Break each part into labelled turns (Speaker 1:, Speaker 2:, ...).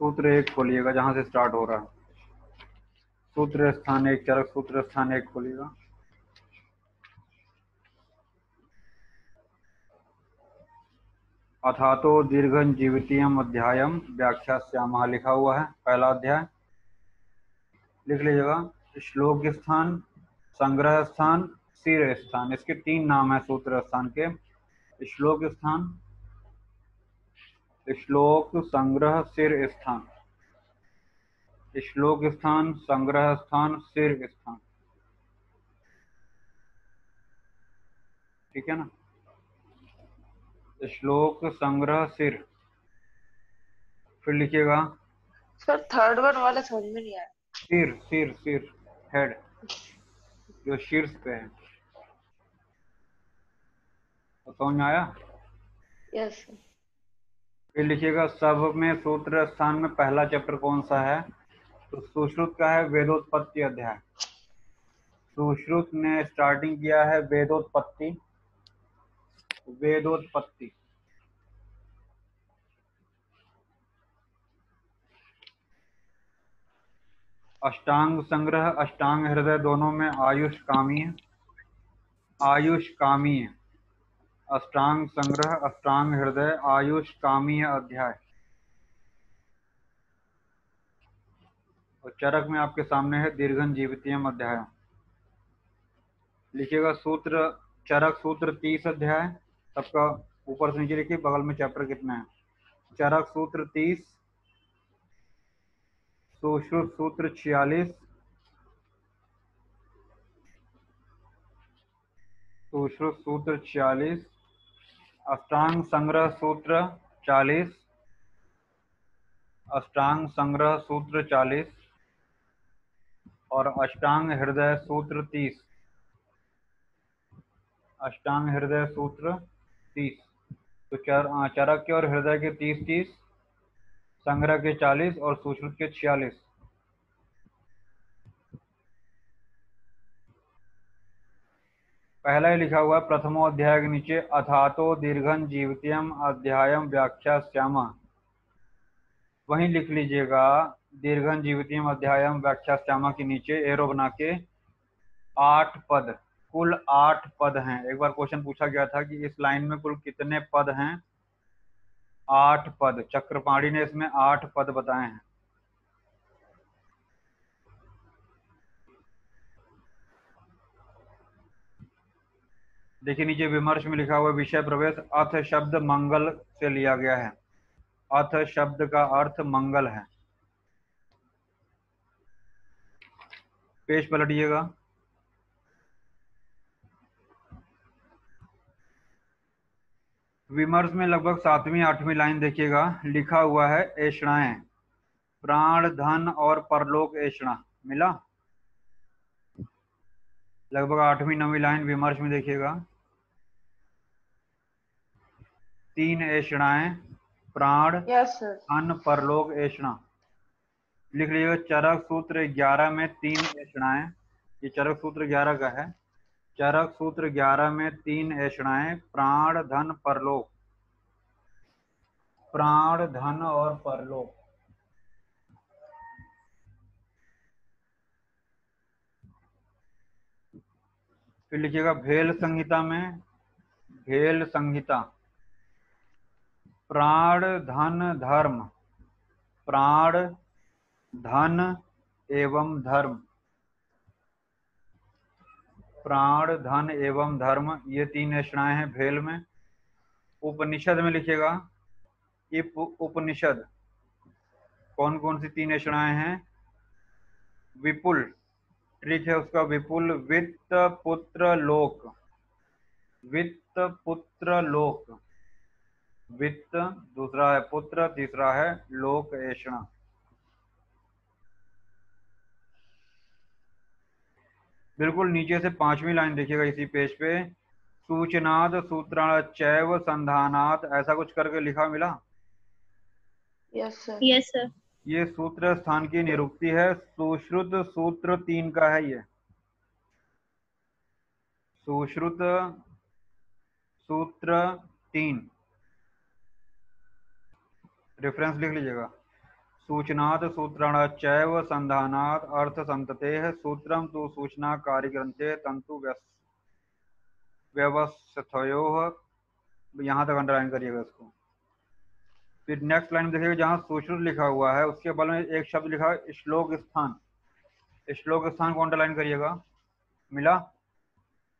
Speaker 1: सूत्र एक खोलिएगा, जहाँ से स्टार्ट हो रहा है। सूत्र स्थान एक, चरक सूत्र स्थान एक खोलिएगा। अथा तो दीर्घ जीवितीयम अध्यायम व्याख्या श्याम लिखा हुआ है, पहला अध्याय। लिख लीजिएगा, श्लोक स्थान, संग्रह स्थान, सिर स्थान, इसके तीन नाम है सूत्र स्थान के। श्लोक स्थान श्लोक संग्रह सिर स्थान। श्लोक स्थान संग्रह स्थान सिर स्थान। ठीक है ना? श्लोक संग्रह सिर। फिर लिखिएगा।
Speaker 2: सर थर्ड वन वाला समझ में नहीं आया।
Speaker 1: सिर सिर सिर हेड जो शीर्ष पे है। तो समझ में आया?
Speaker 2: यस
Speaker 1: फिर लिखिएगा, सब में सूत्र स्थान में पहला चैप्टर कौन सा है? तो सुश्रुत का है वेदोत्पत्ति अध्याय। सुश्रुत ने स्टार्टिंग किया है वेदोत्पत्ति। वेदोत्पत्ति। अष्टांग संग्रह, अष्टांग हृदय दोनों में आयुष कामी है। आयुष कामी है। अष्टांग संग्रह, अष्टांग हृदय, आयुष कामी अध्याय। और चरक में आपके सामने है दीर्घन जीवितीयम अध्याय। लिखिएगा सूत्र, चरक सूत्र तीस अध्याय, सबका ऊपर से नीचे लिखिए, बगल में चैप्टर कितना है? चरक सूत्र तीस, सुश्रुत सूत्र छियालीस, सुश्रुत सूत्र छियालीस अष्टांग संग्रह सूत्र चालीस। अष्टांग संग्रह सूत्र चालीस। और अष्टांग हृदय सूत्र तीस। अष्टांग हृदय सूत्र तीस। तो चर चरक के और हृदय के तीस तीस, संग्रह के चालीस और सुश्रुत के छियालीस। पहला ही लिखा हुआ है प्रथमो अध्याय के नीचे, अथातो दीर्घन जीवत्यम अध्यायम व्याख्या श्यामा। वहीं लिख लीजिएगा दीर्घन जीवत्यम अध्यायम व्याख्या श्यामा के नीचे, एरो बना के, आठ पद। कुल आठ पद हैं। एक बार क्वेश्चन पूछा गया था कि इस लाइन में कुल कितने पद हैं? आठ पद। चक्रपाणी ने इसमें आठ पद बताए हैं। देखिए, नीचे विमर्श में लिखा हुआ विषय प्रवेश अर्थ शब्द मंगल से लिया गया है। अर्थ शब्द का अर्थ मंगल है। पेज पलटिएगा। विमर्श में लगभग सातवीं, आठवीं लाइन देखिएगा। लिखा हुआ है, ऐषणाएँ। प्राण, धन और परलोक ऐषणा। मिला? लगभग आठवीं नवीं लाइन विमर्श में देखिएगा। तीन ऐषणाएँ प्राण धन परलोक ऐषणा। लिख लीजिएगा चरक सूत्र ग्यारह में तीन ऐषणाएँ। ये चरक सूत्र ग्यारह का है। चरक सूत्र ग्यारह में तीन ऐषणाएँ प्राण धन परलोक। प्राण धन और परलोक। फिर लिखिएगा, भेल संहिता में, भेल संहिता। प्राण धन धर्म, प्राण धन एवं धर्म। प्राण धन एवं धर्म, ये तीन ऐषणाएँ हैं भेल में। उपनिषद में लिखिएगा ये उपनिषद। कौन कौन सी तीन ऐषणाएँ हैं? विपुल। ट्रिक है उसका विपुल वित्त पुत्र लोक। वित्त पुत्र लोक। वित्त दूसरा है पुत्र तीसरा है लोक ऐषणा। बिल्कुल नीचे से पांचवी लाइन देखिएगा इसी पेज पे। सूचनाद सूत्राण चैव संधानात ऐसा कुछ करके लिखा मिला?
Speaker 2: यस सर
Speaker 3: यस सर
Speaker 1: ये सूत्र स्थान की निरुक्ति है। सुश्रुत सूत्र तीन का है ये। सुश्रुत सूत्र तीन। रेफरेंस लिख लीजिएगा। सूचनात् सूत्राणाच्चैव संधानात् अर्थ संततेः सूत्रम तु सूचना कार्यग्रंथे तंतु व्यवस्थयोः यहाँ तक अंडरलाइन करिएगा इसको। फिर नेक्स्ट लाइन में देखिएगा जहाँ सुश्रुत लिखा हुआ है उसके बगल में एक शब्द लिखा है श्लोक स्थान। श्लोक स्थान को अंडरलाइन करिएगा। मिला?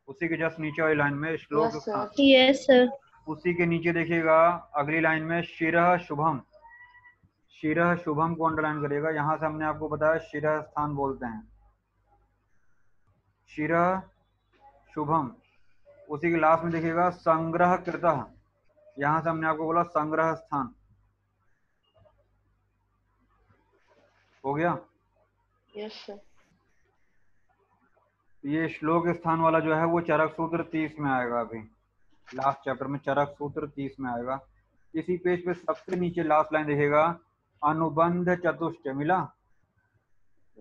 Speaker 1: उसी के जस्ट नीचे वाली लाइन में श्लोक
Speaker 2: Yes,
Speaker 1: स्थान।
Speaker 3: सर
Speaker 1: उसी के नीचे देखिएगा अगली लाइन में शिरह शुभम। शिरह शुभम को अंडरलाइन करिएगा। यहाँ से हमने आपको बताया शिरह स्थान बोलते हैं। शिरह शुभम। उसी के लास्ट में देखिएगा संग्रह कृत यहाँ से हमने आपको बोला संग्रह स्थान। हो गया?
Speaker 2: Yes, sir.
Speaker 1: ये श्लोक स्थान वाला जो है वो चरक सूत्र तीस में आएगा अभी। लास्ट चैप्टर में चरक सूत्र तीस में आएगा। इसी पेज पे सबसे नीचे लास्ट लाइन देखेगा अनुबंध चतुष्ट मिला?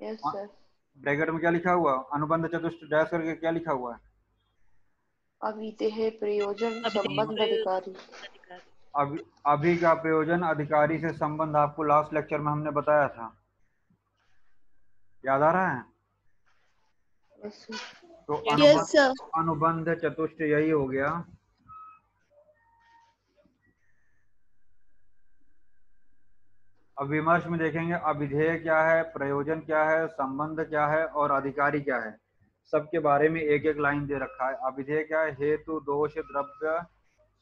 Speaker 2: Yes।
Speaker 1: ब्रैकेट में क्या लिखा हुआ? अनुबंध चतुष्ट डैश करके क्या लिखा हुआ है?
Speaker 2: अभितेः प्रयोजन संबंध अधिकारी।
Speaker 1: अभी अभी का प्रयोजन अधिकारी से संबंध आपको लास्ट लेक्चर में हमने बताया था। याद आ रहा है?
Speaker 2: Yes,
Speaker 1: तो अनुबंध अनुबंध चतुष्ट यही हो गया। अब विमर्श में देखेंगे अभिधेय क्या है प्रयोजन क्या है संबंध क्या है और अधिकारी क्या है। सबके बारे में एक एक लाइन दे रखा है। अभिधेय क्या है? हेतु दोष द्रव्य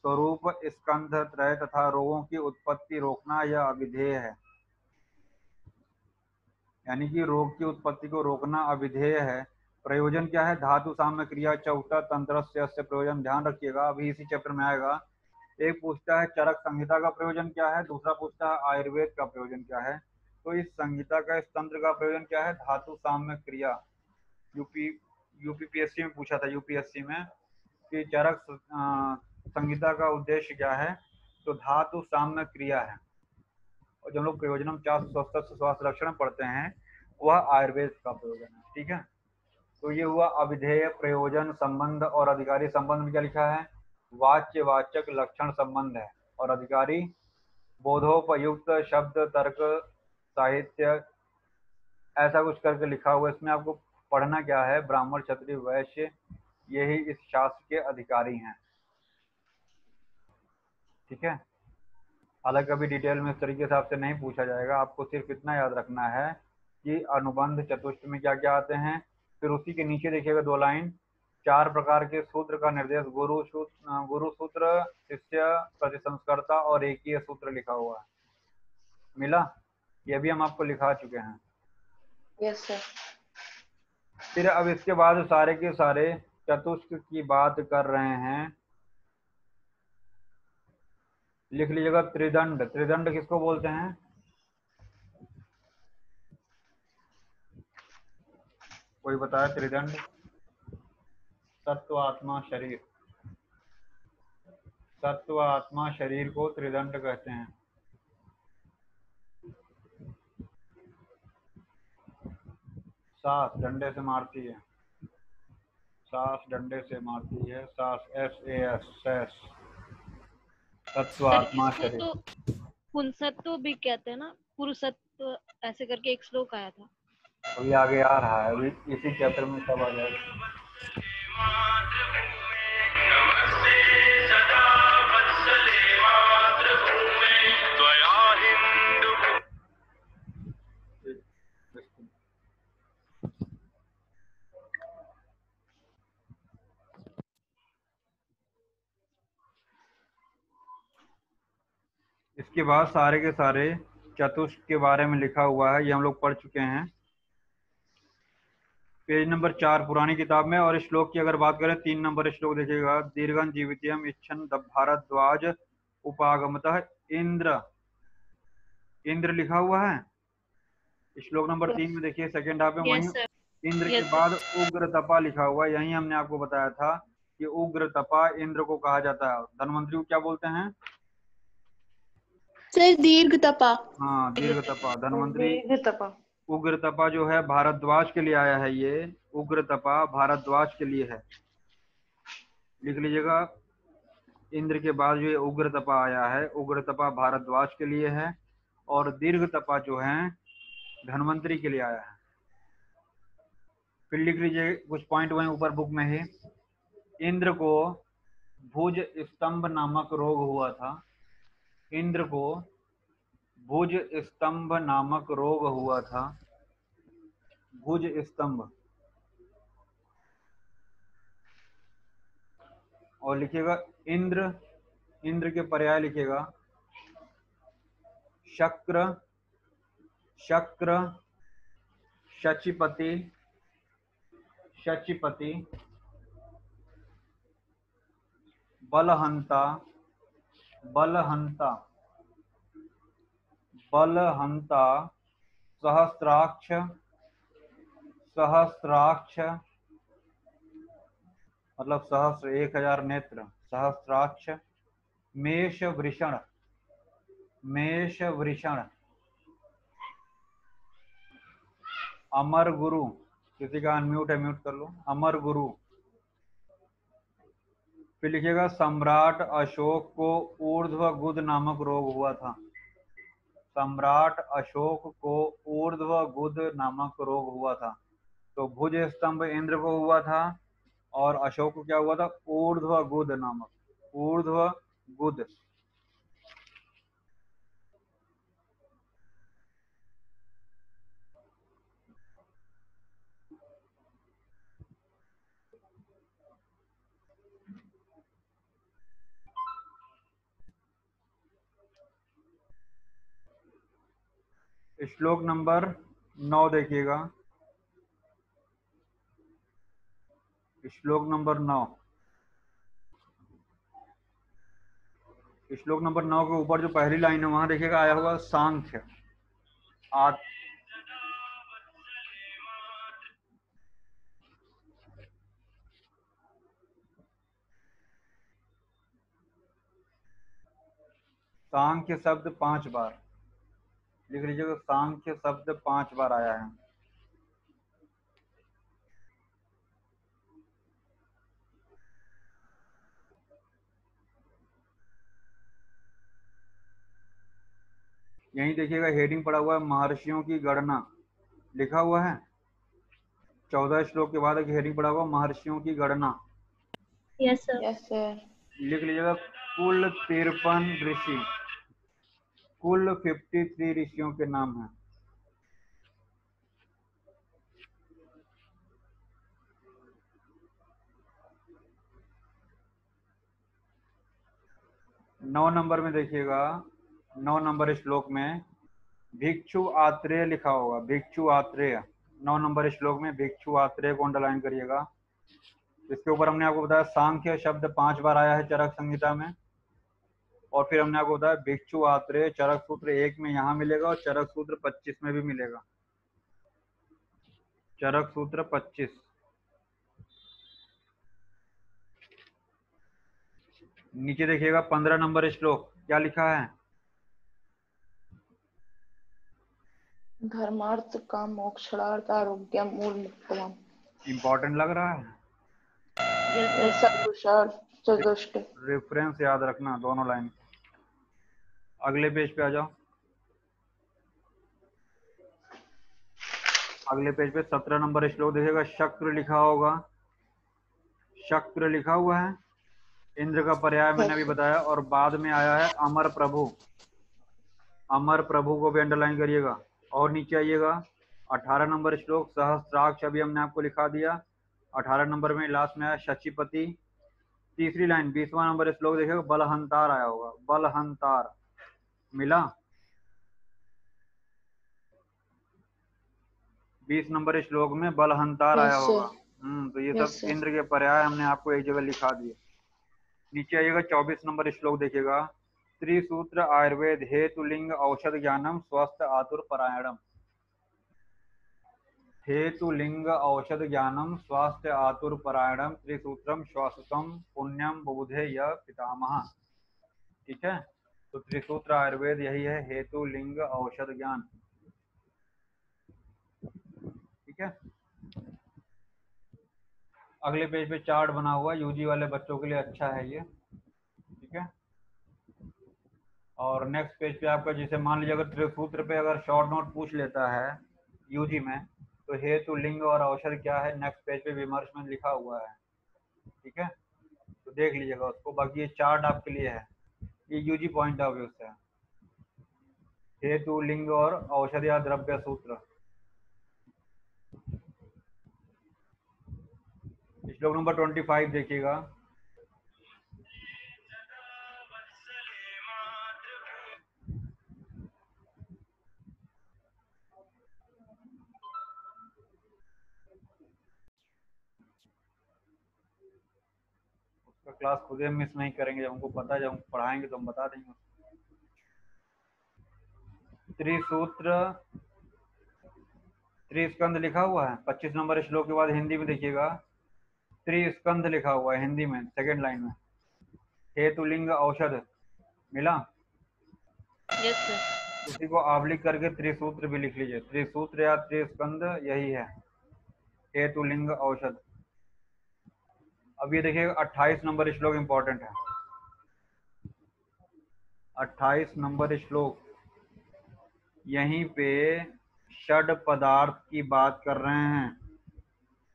Speaker 1: स्वरूप स्कंध त्रय तथा रोगों की उत्पत्ति रोकना यह अभिधेय है। यानी कि रोग की उत्पत्ति को रोकना अविधेय है। प्रयोजन क्या है? धातु, साम्य क्रिया, चौथा तंत्र से प्रयोजन। ध्यान रखिएगा, अभी इसी चैप्टर में आएगा। एक पूछता है, चरक संहिता का प्रयोजन क्या है? दूसरा पूछता है, आयुर्वेद का प्रयोजन क्या है? तो इस संहिता का, इस तंत्र का प्रयोजन क्या है? धातु, साम्य क्रिया। यूपी, यूपीपीएससी में पूछा था, यूपीएससी में, कि चरक संहिता का उद्देश्य क्या है? तो धातु, साम्य क्रिया है। हम लोग प्रयोजनम स्वस्थ स्वास्थ्य लक्षण पढ़ते हैं, वह आयुर्वेद का प्रयोजन है, ठीक है? तो ये हुआ अविधेय प्रयोजन संबंध और अधिकारी संबंध में क्या लिखा है? वाच्य वाचक लक्षण संबंध है। और अधिकारी, बोधोपयुक्त शब्द, तर्क, साहित्य, ऐसा कुछ करके लिखा हुआ इसमें आपको पढ़ना क्या है? ब्राह्मण, क्षत्रिय, वैश्य, यही इस शास्त्र के अधिकारी हैं। ठीक है? हालाँकि अभी डिटेल में इस तरीके से आपसे नहीं पूछा जाएगा। आपको सिर्फ़ इतना याद रखना है कि अनुबंध चतुष्ट में क्या क्या आते हैं। फिर उसी के नीचे देखिएगा दो लाइन। चार प्रकार के सूत्र का निर्देश गुरु सूत्र गुरु सूत्र शिष्य प्रतिसंस्कर्ता और एक ही सूत्र लिखा हुआ है। मिला? ये भी हम आपको लिखा चुके हैं।
Speaker 2: Yes, sir.
Speaker 1: फिर अब इसके बाद सारे के सारे चतुष्क की बात कर रहे हैं। लिख लीजिएगा त्रिदंड। त्रिदंड किसको बोलते हैं? कोई बताया त्रिदंड? सत्व आत्मा शरीर। सत्व आत्मा शरीर को त्रिदंड कहते हैं। सास डंडे से मारती है। सास डंडे से मारती है। सास एस ए एस सेस शरीर।
Speaker 3: तो पुंसत्व भी कहते हैं ना पुरुषत्व ऐसे करके एक श्लोक आया था।
Speaker 1: अभी आगे आ रहा है अभी इसी चैप्टर में सब आ जाएगा। इसके बाद सारे के सारे चतुष्क के बारे में लिखा हुआ है ये हम लोग पढ़ चुके हैं। पेज नंबर चार पुरानी किताब में और श्लोक की अगर बात करें तीन नंबर श्लोक देखिएगा। दीर्घन जीवितयम इच्छन भारद्वाज उपागमत इंद्र। इंद्र लिखा हुआ है? श्लोक नंबर तीन में देखिए सेकेंड हाफ़ में वही इंद्र के
Speaker 3: Yes.
Speaker 1: बाद उग्र तपा लिखा हुआ है यही हमने आपको बताया था कि उग्र तपा इंद्र को कहा जाता है। धनवंतरी को क्या बोलते हैं?
Speaker 3: सर दीर्घ तपा
Speaker 1: हाँ दीर्घ तपा धनवंतरी।
Speaker 2: दीर्घ तपा
Speaker 1: उग्र तपा जो है भारद्वाज के लिए आया है ये। उग्र तपा भारद्वाज के लिए है। लिख लीजिएगा। इंद्र के बाद जो ये उग्र तपा आया है उग्र तपा भारद्वाज के लिए है और दीर्घ तपा जो है धनवंतरी के लिए आया है। फिर लिख लीजिए कुछ पॉइंट वहीं ऊपर बुक में ही। इंद्र को भुज स्तंभ नामक रोग हुआ था। इंद्र को भुज स्तंभ नामक रोग हुआ था। भुज स्तंभ। और लिखिएगा इंद्र इंद्र के पर्याय लिखिएगा शक्र शक्र, शचिपति शचिपति, बलहंता बलहंता। बलहंता, सहस्राक्ष सहस्राक्ष मतलब सहस्र, एक हज़ार नेत्र, सहस्राक्ष मेष वृषण मेष वृषण अमर गुरु, किसी का अनम्यूट है म्यूट कर लो। अमर गुरु। फिर लिखिएगा, सम्राट अशोक को ऊर्ध्व गुद नामक रोग हुआ था। सम्राट अशोक को ऊर्ध्व गुद नामक रोग हुआ था। तो भुज स्तंभ इंद्र को हुआ था और अशोक को क्या हुआ था? ऊर्ध्व गुद नामक। ऊर्ध्व गुद श्लोक नंबर नौ देखिएगा। श्लोक नंबर नौ। श्लोक नंबर नौ के ऊपर जो पहली लाइन है, वहाँ देखिएगा, आया होगा सांख्य। आत सांख्य शब्द पाँच बार। लिख लीजिएगा सांख्य शब्द पाँच बार आया है। यही देखिएगा हेडिंग पड़ा हुआ है महर्षियों की गणना। लिखा हुआ है चौदह श्लोक के बाद एक हेडिंग पड़ा हुआ महर्षियों की गणना।
Speaker 3: यस सर
Speaker 2: यस सर
Speaker 1: लिख लीजिएगा कुल तिरपन ऋषि। कुल फिफ्टी थ्री ऋषियों के नाम हैं। नौ नंबर में देखिएगा, नौ नंबर श्लोक में भिक्षु आत्रेय लिखा होगा, भिक्षु आत्रेय। नौ नंबर श्लोक में भिक्षु आत्रेय को अंडरलाइन करिएगा। इसके ऊपर हमने आपको बताया, सांख्य शब्द पाँच बार आया है चरक संहिता में। और फिर हमने आपको बताया भिक्षु आत्रेय चरक सूत्र एक में यहाँ मिलेगा और चरक सूत्र पच्चीस में भी मिलेगा। चरक सूत्र पच्चीस। नीचे देखिएगा पंद्रह नंबर श्लोक क्या लिखा है?
Speaker 2: धर्मार्थ का मोक्षार्थ आरोग्य मूल
Speaker 1: इम्पोर्टेंट लग रहा है। रेफरेंस याद रखना दोनों लाइन अगले पेज पे आ जाओ। अगले पेज पे सत्रह नंबर श्लोक देखिएगा शक्र लिखा होगा। शक्र लिखा हुआ है। इंद्र का पर्याय मैंने अभी बताया और बाद में आया है अमर प्रभु। अमर प्रभु को भी अंडरलाइन करिएगा। और नीचे आइएगा। अठारह नंबर श्लोक सहस्त्राक्ष अभी हमने आपको लिखा दिया। अठारह नंबर में लास्ट में आया शचिपति। तीसरी लाइन बीसवा नंबर श्लोक देखिएगा बलहंतार आया होगा। बलहंतार। मिला? बीस नंबर श्लोक में बलहंतार आया होगा। हम्म तो ये सब इंद्र के पर्याय हमने आपको एक जगह लिखा दिए। नीचे आइएगा चौबीस नंबर श्लोक देखिएगा। त्रिसूत्र आयुर्वेद हेतु लिंग औषध ज्ञानम स्वस्थ आतुर परायणम। हेतु लिंग औषध ज्ञानम स्वास्थ्य आतुर परायणम त्रिसूत्रम श्वासतम पुण्यम बुधे य पितामह। ठीक है? तो त्रिसूत्र आयुर्वेद यही है हेतु लिंग औषध ज्ञान ठीक है? अगले पेज पे चार्ट बना हुआ, यूजी वाले बच्चों के लिए अच्छा है ये। ठीक है? और नेक्स्ट पेज पे आपका, जैसे मान लीजिए, अगर त्रिसूत्र पे अगर शॉर्ट नोट पूछ लेता है, यूजी में तो हेतु, लिंग और अवसर क्या है? नेक्स्ट पेज पे विमर्श में लिखा हुआ है। ठीक है? तो देख लीजिएगा उसको। बाकी ये चार्ट आपके लिए है। ये यूजी पॉइंट ऑफ़ व्यू से है। हेतु, लिंग और औषध या द्रव्य सूत्र। श्लोक नंबर ट्वेंटी फाइव देखिएगा। क्लास खुद ही मिस नहीं करेंगे जब हमको पता जब हम पढ़ाएँगे तो हम बता देंगे त्रिसूत्र त्रिस्कंद लिखा हुआ है। पच्चीस नंबर श्लोक के बाद हिंदी में देखिएगा। त्रिस्कंद लिखा हुआ है हिंदी में सेकंड लाइन में। हेतु लिंग औषध मिला?
Speaker 3: सर
Speaker 1: उसी को आवलिक करके त्रिसूत्र भी लिख लीजिए। त्रिसूत्र या त्रिस्कंद यही है। हेतु लिंग औषध। अब ये देखिए 28 नंबर श्लोक इंपॉर्टेंट है। 28 नंबर श्लोक। यहीं पे षड पदार्थ की बात कर रहे हैं।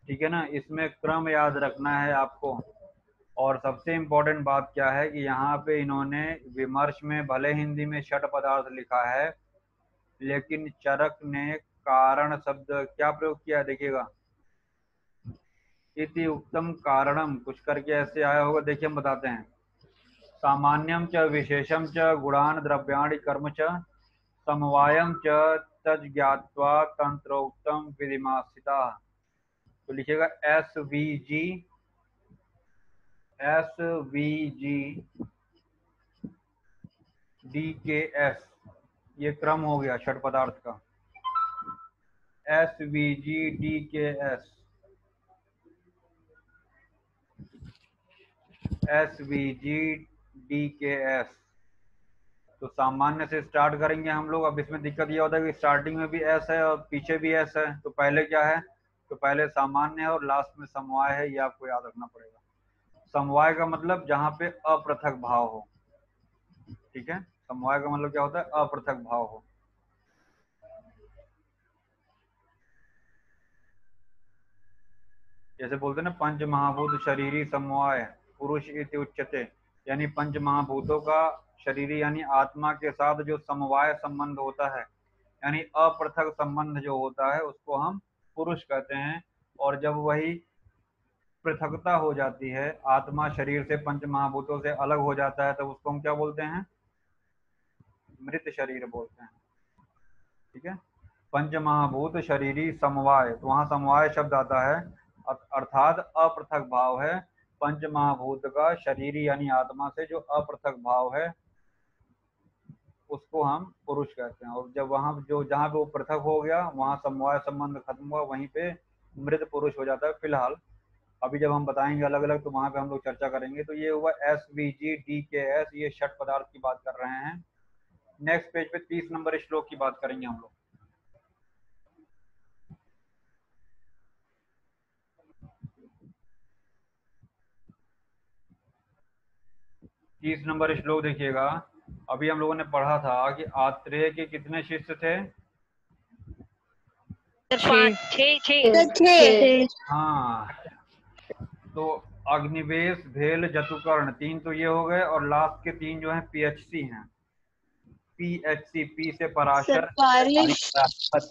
Speaker 1: ठीक है ना? इसमें क्रम याद रखना है आपको। और सबसे इम्पोर्टेंट बात क्या है कि यहाँ पे इन्होंने विमर्श में, भले हिंदी में षट पदार्थ लिखा है, लेकिन चरक ने कारण शब्द क्या प्रयोग किया देखिएगा। इति उत्तम कारणम कुछ करके ऐसे आया होगा, देखिए हम बताते हैं। सामान्यम च विशेषम च, गुणान, द्रव्याणि, कर्म च समवायम च तज ज्ञात्वा तंत्रोक्तम विधिमासिता। तो लिखिएगा S V G S V G D K S ये क्रम हो गया छठ पदार्थ का। S V G D K S S V G D K S तो सामान्य से स्टार्ट करेंगे हम लोग। अब इसमें दिक्कत ये होता है कि स्टार्टिंग में भी एस है और पीछे भी एस है। तो पहले क्या है? तो पहले सामान्य है और लास्ट में समवाय है, ये आपको याद रखना पड़ेगा। समवाय का मतलब जहाँ पे अपृथक भाव हो। ठीक है? समवाय का मतलब क्या होता है? अपृथक भाव हो। जैसे बोलते हैं ना, पंच महाभूत शरीरी समवाय। पुरुष इति उच्चते यानी पंच महाभूतों का शरीर यानी आत्मा के साथ जो समवाय संबंध होता है, यानी अपृथक संबंध जो होता है, उसको हम पुरुष कहते हैं। और जब वही पृथकता हो जाती है, आत्मा शरीर से पंच महाभूतों से अलग हो जाता है तो उसको हम क्या बोलते हैं? मृत शरीर बोलते हैं। ठीक है? पंच महाभूत शरीरी समवाय तो वहाँ समवाय शब्द आता है, अर्थात अपृथक भाव है। पंच महाभूत का शरीर यानी आत्मा से जो अपृथक भाव है, उसको हम पुरुष कहते हैं। और जब वहाँ जो, जहाँ पे वो पृथक हो गया, वहाँ समवाय संबंध खत्म हुआ, वहीं पे मृत पुरुष हो जाता है फ़िलहाल। अभी जब हम बताएँगे अलग अलग तो वहाँ पे हम लोग चर्चा करेंगे। तो ये हुआ S V G D K S ये षट पदार्थ की बात कर रहे हैं। नेक्स्ट पेज पे तीस नंबर श्लोक की बात करेंगे हम लोग। तीस नंबर श्लोक देखिएगा। अभी हम लोगों ने पढ़ा था कि आत्रेय के कितने शिष्य थे?
Speaker 3: पाँच। छः छः।
Speaker 2: छः।
Speaker 1: हाँ। तो अग्निवेश भेल जतुकर्ण तीन तो ये हो गए और लास्ट के तीन जो हैं पीएचसी हैं। पीएचसी पी से पराशर।
Speaker 2: पारिश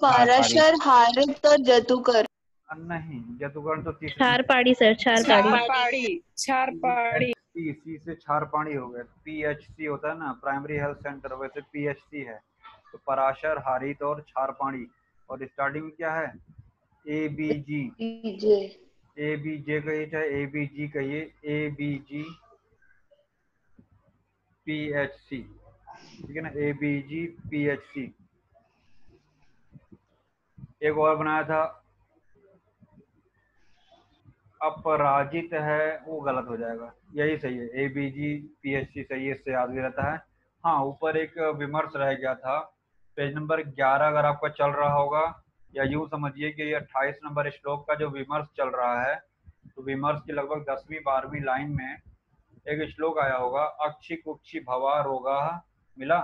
Speaker 2: पाराशर हारित और जतुकर
Speaker 1: नहीं जतुकर्ण तो तीसरा
Speaker 3: चार पाड़ी सर चार पाड़ी
Speaker 4: चार पहाड़ी
Speaker 1: सी सी से छार पानी हो गया। पीएचसी होता है ना प्राइमरी हेल्थ सेंटर वैसे पीएचसी है। तो पराशर हारित और छार पानी और स्टार्टिंग में क्या है? A B
Speaker 2: ji
Speaker 1: A B J कहिए चाहे ए बी जी कहिए A B G P H C ठीक है ना? A B G P H C एक और बनाया था। अपराजित है वो गलत हो जाएगा। यही सही है। A B G P H C सही है इससे याद भी रहता है। हाँ ऊपर एक विमर्श रह गया था। पेज नंबर ग्यारह अगर आपका चल रहा होगा या यूँ समझिए कि ये अट्ठाईस नंबर श्लोक का जो विमर्श चल रहा है तो विमर्श की लगभग दसवीं बारहवीं लाइन में एक श्लोक आया होगा अक्षी कुक्षी भवा रोगा मिला?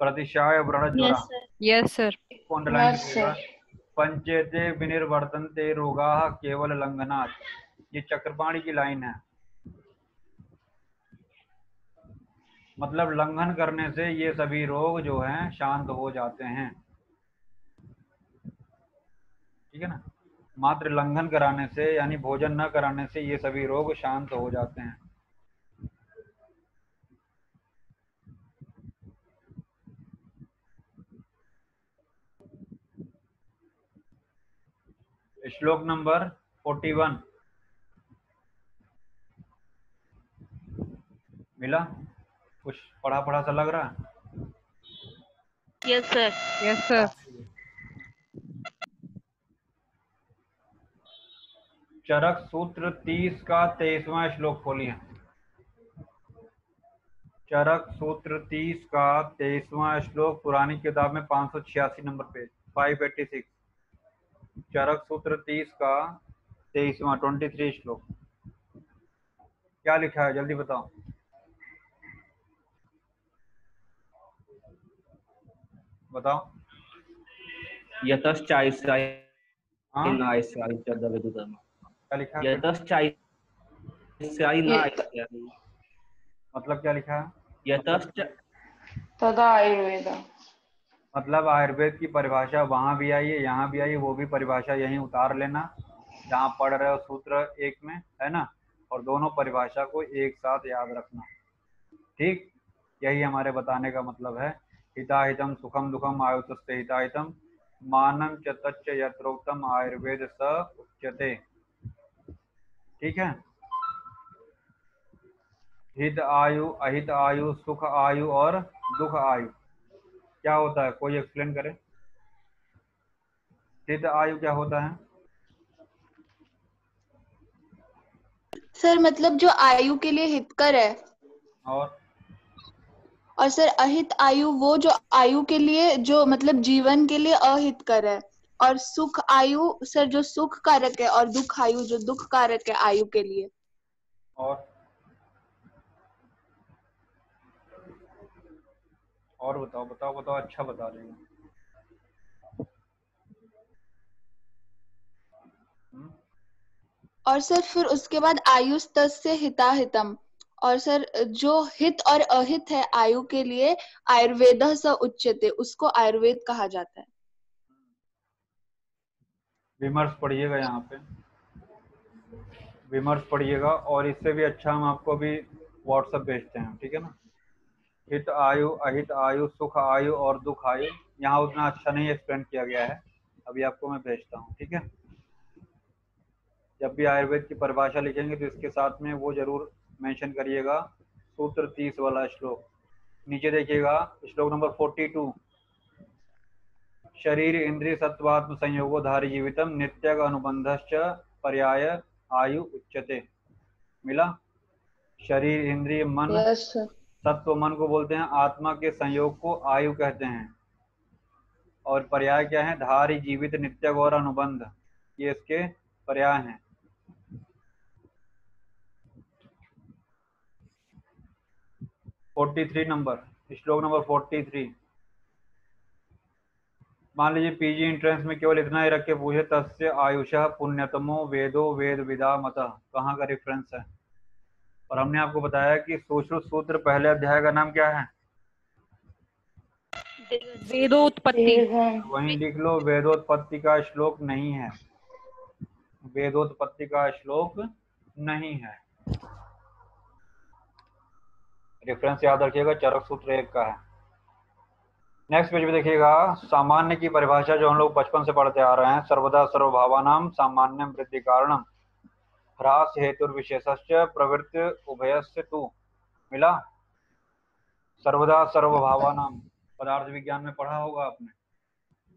Speaker 1: प्रतिशाय व्रण ज्वरा।
Speaker 3: यस सर
Speaker 4: यस
Speaker 1: पंचेते विनिर्वर्तनते रोगा केवल लंघनात्। ये चक्रपाणी की लाइन है। मतलब लंघन करने से ये सभी रोग जो हैं, शांत हो जाते हैं। ठीक है ना? मात्र लंघन कराने से, यानी भोजन न कराने से ये सभी रोग शांत हो जाते हैं। श्लोक नंबर फोर्टी वन। मिला? कुछ पढ़ा पढ़ा सा लग रहा? है
Speaker 3: yes sir
Speaker 4: yes sir
Speaker 1: Charak सूत्र तीस का तेईसवा श्लोक खोलिए चरक सूत्र तीस का तेईसवा श्लोक पुरानी किताब में पाँच सौ छियासी number page five eighty six Charak सूत्र तीस का तेईसवा ट्वेंटी थ्री श्लोक। क्या लिखा है? जल्दी बताओ। बताओ। है? मतलब क्या लिखा है?
Speaker 2: तदा आयुर्वेद
Speaker 1: मतलब आयुर्वेद की परिभाषा वहाँ भी आई है, यहाँ भी आई है, वो भी परिभाषा यहीं उतार लेना, जहाँ पढ़ रहे हो सूत्र एक में, है ना? और दोनों परिभाषा को एक साथ याद रखना। ठीक? यही हमारे बताने का मतलब है। हिताहितम सुखम दुखम आयुतस्ते हिताहितम मानम च तच्च यत्रोक्तम आयुर्वेद स उच्यते। ठीक है? हित आयु, अहित आयु, सुख आयु और दुख आयु। क्या होता है? कोई एक्सप्लेन करे। हित आयु क्या होता है?
Speaker 2: सर मतलब जो आयु के लिए हितकर है।
Speaker 1: और?
Speaker 2: और सर अहित आयु वो जो आयु के लिए जो मतलब जीवन के लिए अहितकर है। और सुख आयु सर जो सुख कारक है और दुख आयु जो दुख कारक है आयु के लिए।
Speaker 1: और? और बताओ बताओ बताओ अच्छा बता रही हो। हम्म,
Speaker 2: और सर फिर उसके बाद आयुष से हिता हितम और सर जो हित और अहित है आयु के लिए आयुर्वेद स उच्यते उसको आयुर्वेद कहा जाता है।
Speaker 1: विमर्श पढ़िएगा यहाँ पे। विमर्श पढ़िएगा और इससे भी अच्छा हम आपको अभी व्हाट्सएप भेजते हैं ठीक है ना? हित आयु, अहित आयु, सुख आयु और दुख आयु, यहाँ उतना अच्छा नहीं एक्सप्लेन किया गया है। अभी आपको मैं भेजता हूँ, ठीक है? जब भी आयुर्वेद की परिभाषा लिखेंगे तो इसके साथ में वो ज़रूर मेंशन करिएगा। सूत्र तीस वाला श्लोक। नीचे देखिएगा, श्लोक नंबर फोर्टी टू शरीर इंद्रिय सत्वात्म संयोगो धारी जीवितम नित्यग अनुबंधश्च पर्याय आयु उच्चते मिला? शरीर, इंद्रिय, मन।
Speaker 2: सर
Speaker 1: सत्व मन को बोलते हैं, आत्मा के संयोग को आयु कहते हैं। और पर्याय क्या है? धारी, जीवित नित्यग और अनुबंध। ये इसके पर्याय हैं। Forty three number. श्लोक नंबर फोर्टी थ्री मान लीजिए पीजी एंट्रेंस में केवल इतना ही रख के पूछे, तस्य आयुष पुण्यतमो वेदो वेद विदा मत कहाँ का रेफरेंस है? और हमने आपको बताया कि सुश्रुत सूत्र पहले अध्याय का नाम क्या है?
Speaker 4: वेदोत्पत्ति।
Speaker 1: वहीं लिख लो वेदोत्पत्ति का श्लोक नहीं है। वेदोत्पत्ति का श्लोक नहीं है। रेफरेंस याद रखिएगा चरक सूत्र एक का है। नेक्स्ट पेज पे देखिएगा सामान्य की परिभाषा जो हम लोग बचपन से पढ़ते आ रहे हैं सर्वदा सर्वभावानाम सामान्य वृद्धि कारणम। ह्रास हेतु विशेषश्च प्रवृत्ति उभयस्य तु। मिला? सर्वदा सर्वभावानाम पदार्थ विज्ञान में पढ़ा होगा आपने।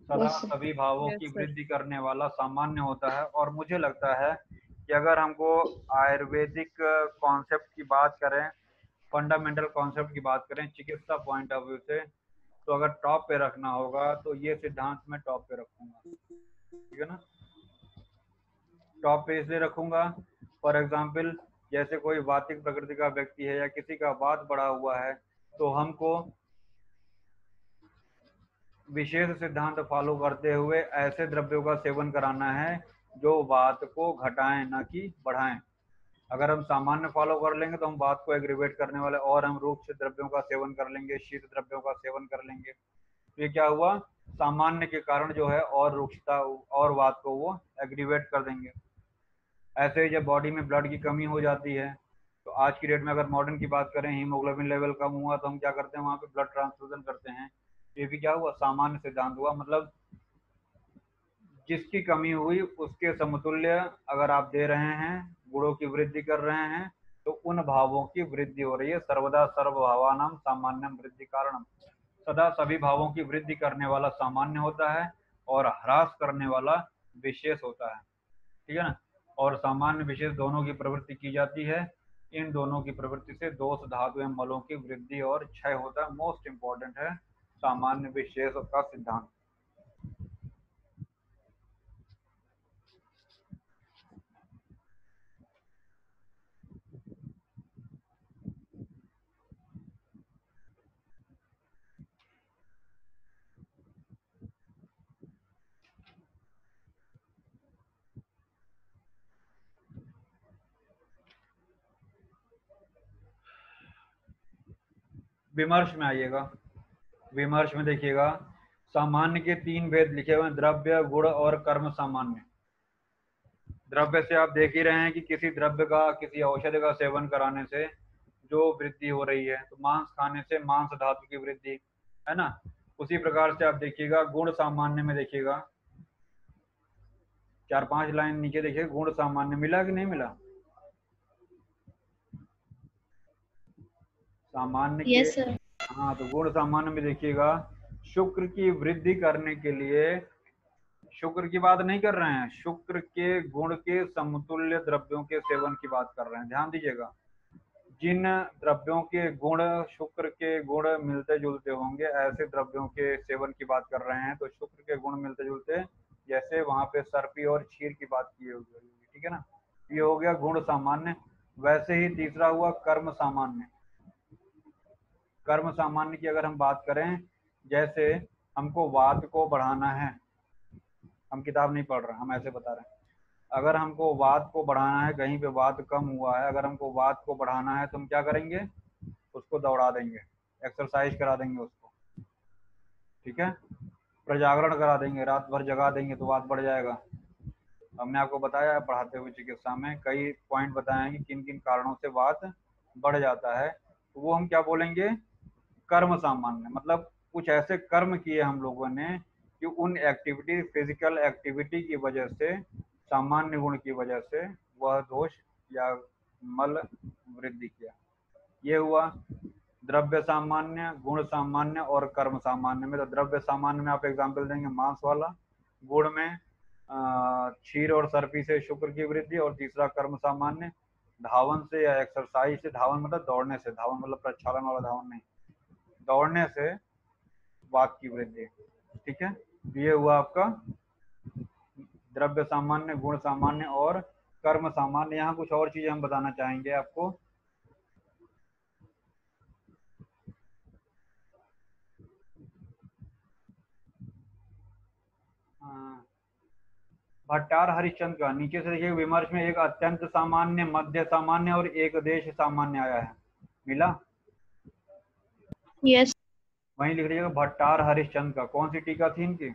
Speaker 1: सदा सभी भावों की वृद्धि करने वाला सामान्य होता है और मुझे लगता है कि अगर हमको आयुर्वेदिक कॉन्सेप्ट की बात करें फंडामेंटल कॉन्सेप्ट की बात करें चिकित्सा पॉइंट ऑफ़ व्यू से तो अगर टॉप पे रखना होगा तो ये सिद्धांत मैं टॉप पे रखूँगा। ठीक है ना? टॉप पे इसलिए रखूँगा फॉर एग्ज़ाम्पल जैसे कोई वातिक प्रकृति का व्यक्ति है या किसी का वात बढ़ा हुआ है तो हमको विशेष सिद्धांत फॉलो करते हुए ऐसे द्रव्यों का सेवन कराना है जो वात को घटाएँ, ना कि बढ़ाएँ। अगर हम सामान्य फॉलो कर लेंगे तो हम बात को एग्रीवेट करने वाले और हम रूक्ष द्रव्यों का सेवन कर लेंगे, शीत द्रव्यों का सेवन कर लेंगे। तो ये क्या हुआ? सामान्य के कारण जो है और रुक्षता और वात को वो एग्रीवेट कर देंगे। ऐसे ही जब बॉडी में ब्लड की कमी हो जाती है तो आज की डेट में अगर मॉडर्न की बात करें हीमोग्लोबिन लेवल कम हुआ तो हम क्या करते हैं, वहाँ पे ब्लड ट्रांसफ्यूजन करते हैं। ये भी क्या हुआ? सामान्य सिद्धांत हुआ। मतलब जिसकी कमी हुई, उसके समतुल्य अगर आप दे रहे हैं, गुणों की वृद्धि कर रहे हैं तो उन भावों की वृद्धि हो रही है। सर्वदा सर्वभावानाम सामान्य वृद्धि कारण सदा सभी भावों की वृद्धि करने वाला सामान्य होता है और ह्रास करने वाला विशेष होता है। ठीक है ना? और सामान्य विशेष दोनों की प्रवृत्ति की जाती है। इन दोनों की प्रवृत्ति से दोष, धातु एवं मलों की वृद्धि और क्षय होता है। मोस्ट इंपॉर्टेंट है सामान्य विशेष का सिद्धांत। विमर्श में आइएगा। विमर्श में देखिएगा। सामान्य के तीन भेद लिखे हुए हैं, द्रव्य, गुण और कर्म सामान्य। द्रव्य से आप देख ही रहे हैं कि किसी द्रव्य का, किसी औषधि का सेवन कराने से जो वृद्धि हो रही है तो मांस खाने से मांस धातु की वृद्धि, है ना? उसी प्रकार से आप देखिएगा, गुण सामान्य में देखिएगा। चार पाँच लाइन नीचे देखिए, गुण सामान्य मिला कि नहीं मिला? सामान्य
Speaker 2: सर
Speaker 1: हाँ तो गुण सामान्य में देखिएगा। शुक्र की वृद्धि करने के लिए शुक्र की बात नहीं कर रहे हैं शुक्र के गुण के समतुल्य द्रव्यों के सेवन की बात कर रहे हैं। ध्यान दीजिएगा जिन द्रव्यों के गुण शुक्र के गुण मिलते जुलते होंगे ऐसे द्रव्यों के सेवन की बात कर रहे हैं तो शुक्र के गुण मिलते जुलते जैसे वहाँ पे सर्पी और क्षीर की बात की होगी ठीक है ना? ये हो गया गुण सामान्य। वैसे ही तीसरा हुआ कर्म सामान्य। कर्म सामान्य की अगर हम बात करें, जैसे हमको वाद को बढ़ाना है, हम किताब नहीं पढ़ रहे, हम ऐसे बता रहे हैं। अगर हमको वाद को बढ़ाना है, कहीं पे वाद कम हुआ है, अगर हमको वाद को बढ़ाना है तो हम क्या करेंगे? उसको दौड़ा देंगे एक्सरसाइज करा देंगे उसको। ठीक है? प्रजागरण करा देंगे, रात भर जगा देंगे तो वाद बढ़ जाएगा। हमने आपको बताया पढ़ाते हुए चिकित्सा में, कई पॉइंट बताए हैं कि किन किन कारणों से वाद बढ़ जाता है। तो वो हम क्या बोलेंगे? कर्म सामान्य मतलब कुछ ऐसे कर्म किए हम लोगों ने कि उन एक्टिविटी फ़िज़िकल एक्टिविटी की वजह से, सामान्य गुण की वजह से वह दोष या मल वृद्धि किया। ये हुआ द्रव्य सामान्य, गुण सामान्य और कर्म सामान्य में। तो द्रव्य सामान्य में आप एग्ज़ाम्पल देंगे मांस वाला, गुण में क्षीर और सर्पी से शुक्र की वृद्धि और तीसरा कर्म सामान्य, धावन से या एक्सरसाइज से, धावन मतलब दौड़ने से, धावन मतलब प्रक्षालन वाला धावन नहीं। दौड़ने से वात की वृद्धि। ठीक है? ये हुआ आपका द्रव्य सामान्य, गुण सामान्य और कर्म सामान्य। यहाँ कुछ और चीज़ें हम बताना चाहेंगे आपको। हाँ। भट्टार हरिश्चंद्र का। नीचे से देखिए, विमर्श में एक अत्यंत सामान्य, मध्य सामान्य और एक देश सामान्य आया है। मिला?
Speaker 2: यस
Speaker 1: वहीं लिख लीजिएगा भट्टार हरिश्चंद्र का। कौन सी टीका थी इनकी?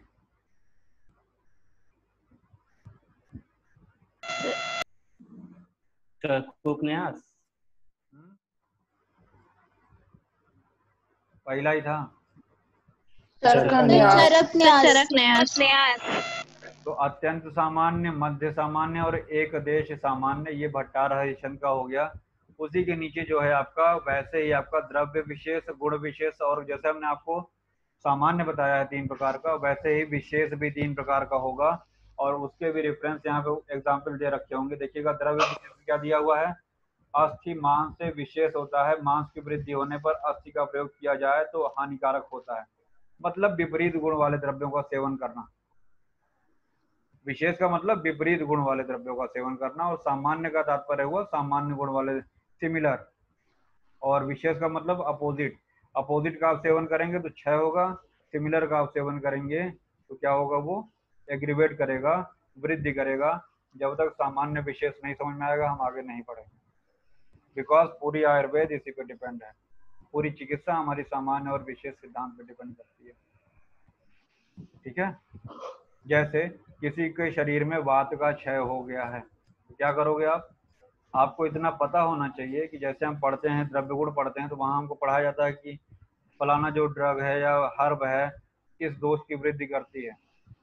Speaker 5: उपन्यास
Speaker 1: हम्म? पहला ही था।
Speaker 2: चरक
Speaker 3: चरक
Speaker 2: न्यास
Speaker 1: तो अत्यंत सामान्य मध्य सामान्य और एक देश सामान्य ये भट्टार हरिश्चंद्र का हो गया। उसी के नीचे जो है आपका वैसे ही आपका द्रव्य विशेष, गुण विशेष और जैसे हमने आपको सामान्य बताया है तीन प्रकार का, वैसे ही विशेष भी तीन प्रकार का होगा। और उसके भी रेफरेंस यहाँ पे एग्ज़ाम्पल दे रखे होंगे। देखिएगा, द्रव्य विशेष क्या दिया हुआ है? अस्थि मांस से विशेष होता है। मांस की वृद्धि होने पर अस्थि का प्रयोग किया जाए तो हानिकारक होता है। मतलब विपरीत गुण वाले द्रव्यों का सेवन करना। विशेष का मतलब विपरीत गुण वाले द्रव्यों का सेवन करना। और सामान्य का तात्पर्य हुआ सामान्य गुण वाले सिमिलर और विशेष का मतलब अपोजिट अपोजिट का आप सेवन करेंगे तो क्षय होगा सिमिलर का आप सेवन करेंगे तो क्या होगा वो? एग्रीवेट करेगा, वृद्धि करेगा। जब तक सामान्य विशेष नहीं समझ में आएगा, हम आगे नहीं पढ़ेंगे बिकॉज़ पूरी आयुर्वेद इसी पर डिपेंड है। पूरी चिकित्सा हमारी सामान्य और विशेष सिद्धांत पर डिपेंड करती है। ठीक है? जैसे किसी के शरीर में वात का क्षय हो गया है, क्या करोगे आप? आपको इतना पता होना चाहिए कि जैसे हम पढ़ते हैं द्रव्य गुण पढ़ते हैं तो वहाँ हमको पढ़ाया जाता है कि फलाना जो ड्रग है या हर्ब है, किस दोष की वृद्धि करती है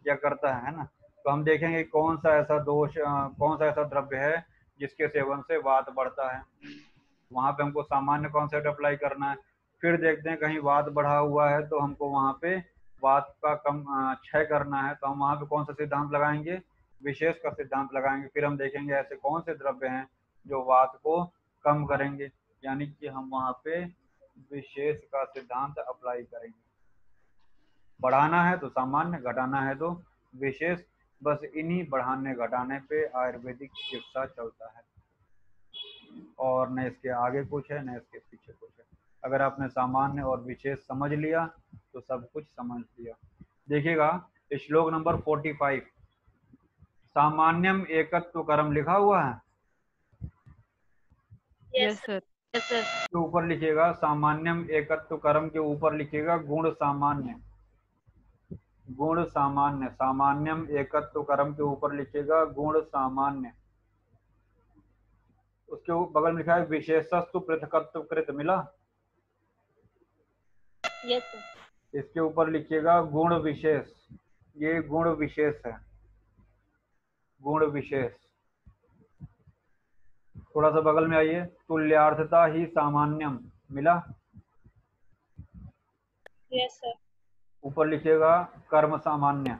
Speaker 1: या करता है ना? तो हम देखेंगे कौन सा ऐसा दोष कौन सा ऐसा द्रव्य है जिसके सेवन से वात बढ़ता है। वहाँ पे हमको सामान्य कॉन्सेप्ट अप्लाई करना है। फिर देखते हैं कहीं वात बढ़ा हुआ है तो हमको वहाँ पे वात का कम क्षय करना है। तो हम वहाँ पे कौन सा सिद्धांत लगाएँगे? विशेष का सिद्धांत लगाएँगे। फिर हम देखेंगे ऐसे कौन से द्रव्य हैं जो वात को कम करेंगे, यानी कि हम वहाँ पे विशेष का सिद्धांत अप्लाई करेंगे। बढ़ाना है तो सामान्य, घटाना है तो विशेष, बस इन्हीं बढ़ाने, घटाने पे आयुर्वेदिक चिकित्सा चलता है। और न इसके आगे कुछ है, न इसके पीछे कुछ है। अगर आपने सामान्य और विशेष समझ लिया तो सब कुछ समझ लिया। देखिएगा, श्लोक नंबर 45 सामान्यम एकत्व कर्म लिखा हुआ है।
Speaker 4: यस सर
Speaker 3: यस सर
Speaker 1: के ऊपर लिखेगा सामान्यम एकत्व कर्म के ऊपर लिखेगा गुण सामान्य। गुण सामान्य सामान्यम एकत्व कर्म के ऊपर लिखेगा गुण सामान्य। उसके बगल में लिखा है विशेषस्तु पृथकत्व कृत मिला?
Speaker 3: यस सर
Speaker 1: इसके ऊपर लिखिएगा गुण विशेष। ये गुण विशेष है। गुण विशेष। थोड़ा सा बगल में आइए। तुल्यार्थता ही सामान्यम। मिला?
Speaker 3: यस सर
Speaker 1: ऊपर लिखिएगा कर्म सामान्य।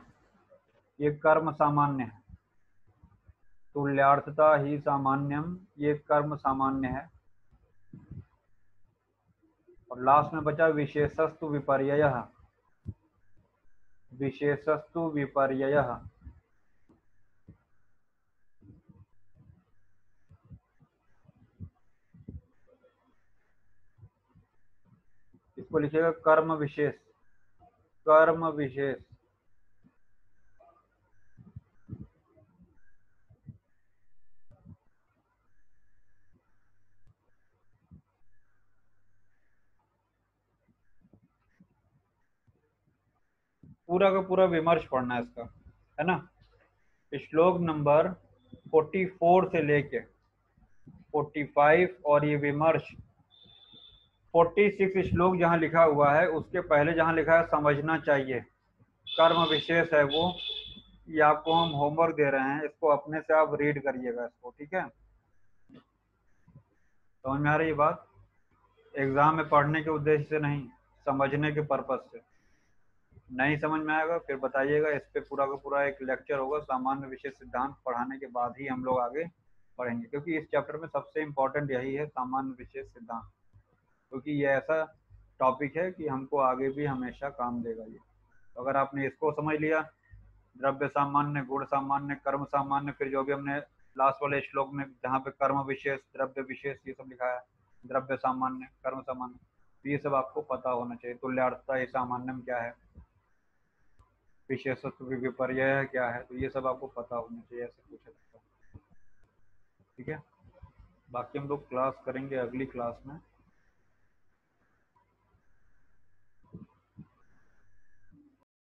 Speaker 1: ये कर्म सामान्य है। तुल्यार्थता ही सामान्यम ये कर्म सामान्य है। और लास्ट में बचा विशेषस्तु विपर्य विशेषस्तु विपर्य इसको लिखिएगा कर्म विशेष। कर्म विशेष। पूरा का पूरा विमर्श पढ़ना है इसका, है ना? श्लोक नंबर 44 से लेके 45 और ये विमर्श 46 श्लोक जहाँ लिखा हुआ है, उसके पहले जहाँ लिखा है, समझना चाहिए। कर्म विशेष है वो। ये आपको हम होमवर्क दे रहे हैं, इसको अपने से आप रीड करिएगा इसको, ठीक है? समझ में आ रही बात? एग्ज़ाम में पढ़ने के उद्देश्य से नहीं, समझने के पर्पज से। नहीं समझ में आएगा, फिर बताइएगा, इस पे पूरा का पूरा एक लेक्चर होगा, सामान्य विशेष सिद्धांत पढ़ाने के बाद ही हम लोग आगे पढ़ेंगे क्योंकि इस चैप्टर में सबसे इम्पोर्टेंट यही है, सामान्य विशेष सिद्धांत। क्योंकि तो ये ऐसा टॉपिक है कि हमको आगे भी हमेशा काम देगा ये। तो अगर आपने इसको समझ लिया, द्रव्य सामान्य, गुण सामान्य, कर्म सामान्य, फिर जो भी हमने लास्ट वाले श्लोक में जहाँ पे कर्म विशेष, द्रव्य विशेष ये सब लिखा है, द्रव्य सामान्य, कर्म सामान्य तो ये सब आपको पता होना चाहिए तुल्यार्थता ये सामान्यम क्या है? विशेषत्व विपर्य क्या है? तो ये सब आपको पता होना चाहिए, ऐसे पूछा जाता है ठीक है? बाकी हम लोग क्लास करेंगे अगली क्लास में।